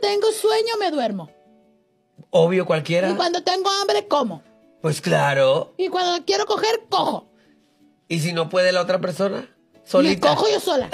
tengo sueño me duermo. Obvio cualquiera. Y cuando tengo hambre como. Pues claro. Y cuando quiero coger, cojo. ¿Y si no puede la otra persona? Me Solita. cojo yo sola.